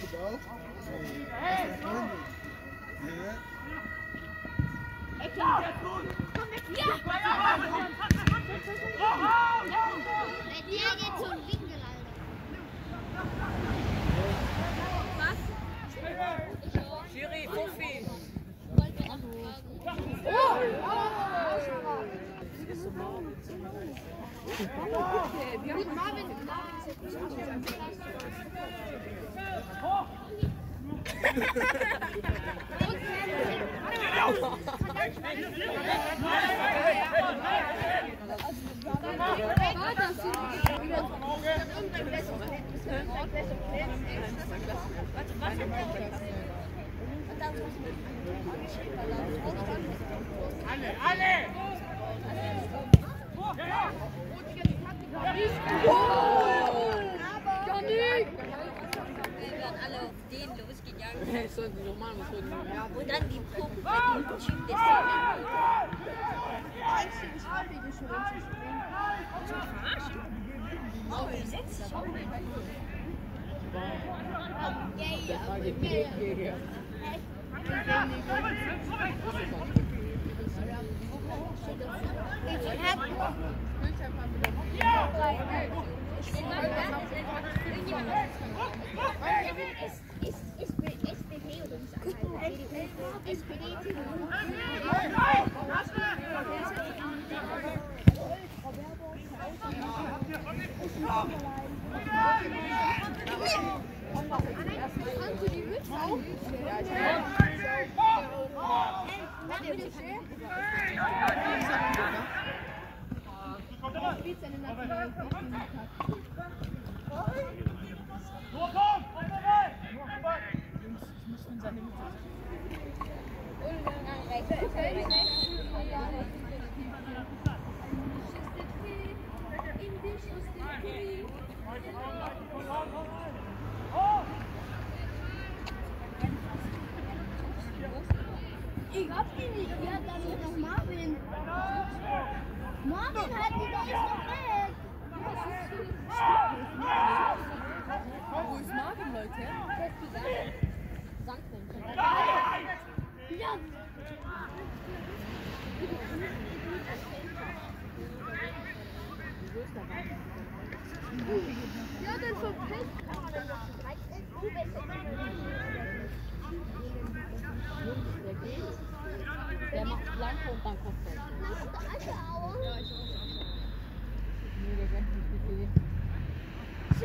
gebouwd. Jury, Profi. Marvin, Marvin, geht so losgegangen. Hey, so die normalen was heute ja. Und dann die Puppe mit dem Typ, der ist Oh, wie setzt sich auch nicht. Der Frage geht hierher. Oh! Ich hab die nicht. Die hat dann noch Marvin. Marvin hat die, der ist noch weg. Wo ist Marvin, Leute? Ja. Ja, dann verpisst.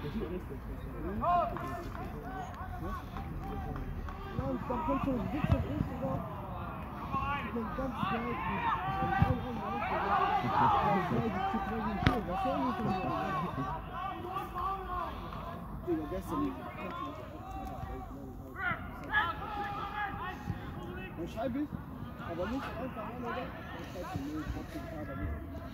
Und dann kommt so ein Witz und sogar mit ganz gleich. Was soll ich denn hier? Digga, gestern dann schreibe ich, aber nicht einfach oder? Dann schreibt Mail, ich hab den Kader nicht.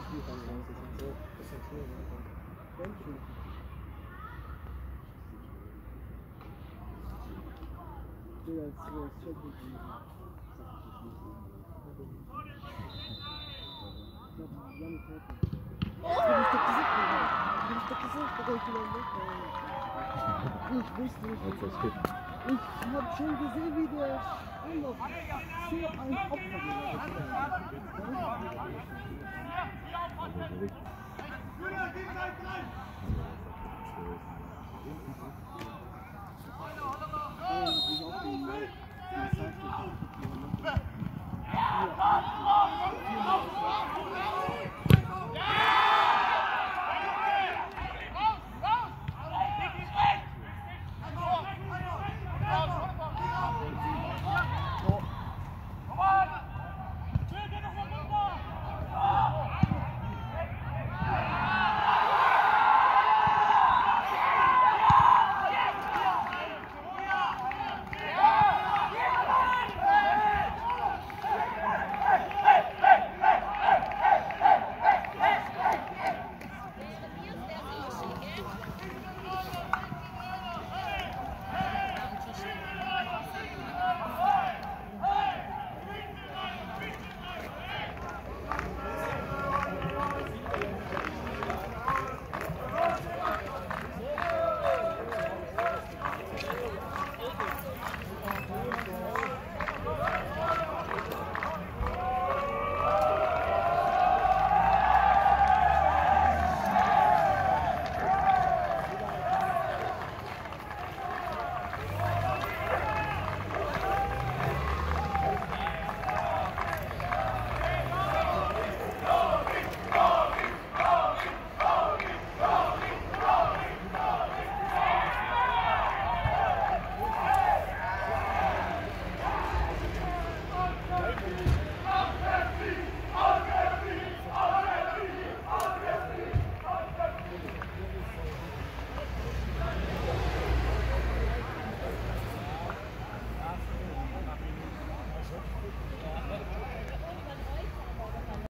Hab ich doch gesagt, Digga, ich will einen Wecker. Ich wusste nicht, das ich hab schon gesehen, wie der Urlaub so ein Opfer geworden Also Teşekkür ederim.